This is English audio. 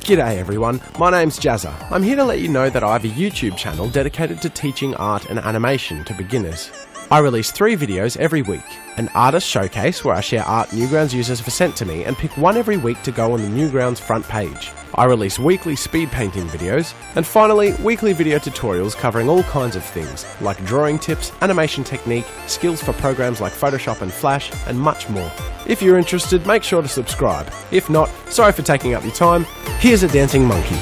G'day everyone, my name's Jazza. I'm here to let you know that I have a YouTube channel dedicated to teaching art and animation to beginners. I release three videos every week an artist showcase where I share art Newgrounds users have sent to me and pick one every week to go on the Newgrounds front page. I release weekly speed painting videos, and finally, weekly video tutorials covering all kinds of things like drawing tips, animation technique, skills for programs like Photoshop and Flash, and much more. If you're interested, make sure to subscribe. If not, sorry for taking up your time. Here's a dancing monkey.